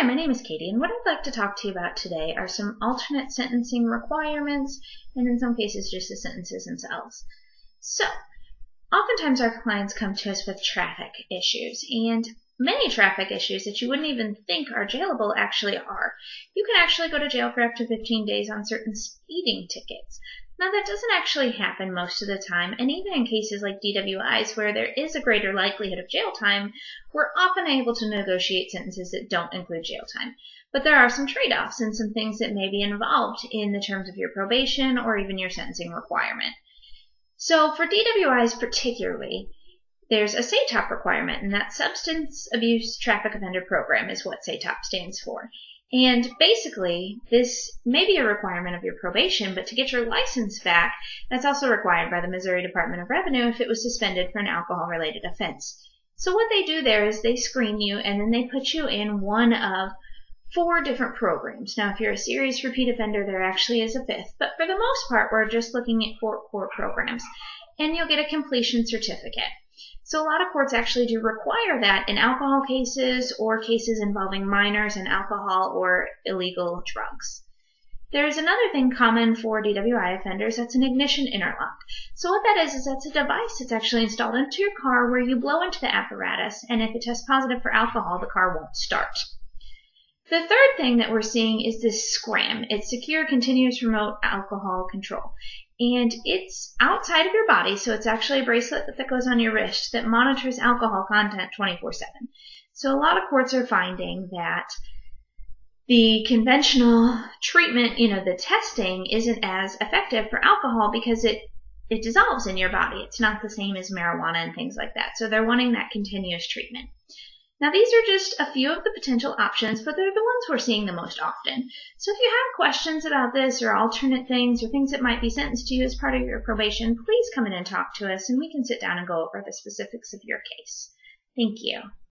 Hi, my name is Katie, and what I'd like to talk to you about today are some alternate sentencing requirements, and in some cases, just the sentences themselves. So, oftentimes our clients come to us with traffic issues, and many traffic issues that you wouldn't even think are jailable actually are. You can actually go to jail for up to 15 days on certain speeding tickets. Now, that doesn't actually happen most of the time, and even in cases like DWIs where there is a greater likelihood of jail time, we're often able to negotiate sentences that don't include jail time. But there are some trade offs and some things that may be involved in the terms of your probation or even your sentencing requirement. So, for DWIs particularly, there's a SATOP requirement, and that Substance Abuse Traffic Offender Program is what SATOP stands for. And basically, this may be a requirement of your probation, but to get your license back, that's also required by the Missouri Department of Revenue if it was suspended for an alcohol related offense. So what they do there is they screen you and then they put you in one of four different programs. Now, if you're a serious repeat offender, there actually is a fifth, but for the most part, we're just looking at four core programs. And you'll get a completion certificate. So a lot of courts actually do require that in alcohol cases or cases involving minors and alcohol or illegal drugs. There's another thing common for DWI offenders that's an ignition interlock. So what that is is that's a device that's actually installed into your car where you blow into the apparatus and if it tests positive for alcohol, the car won't start. The third thing that we're seeing is this SCRAM. It's Secure Continuous Remote Alcohol Control and it's outside of your body, so it's actually a bracelet that goes on your wrist that monitors alcohol content 24 7. So a lot of courts are finding that the conventional treatment, you know, the testing isn't as effective for alcohol because it it dissolves in your body. It's not the same as marijuana and things like that. So they're wanting that continuous treatment. Now these are just a few of the potential options, but they're the ones we're seeing the most often. So if you have questions about this or alternate things or things that might be sentenced to you as part of your probation, please come in and talk to us and we can sit down and go over the specifics of your case. Thank you.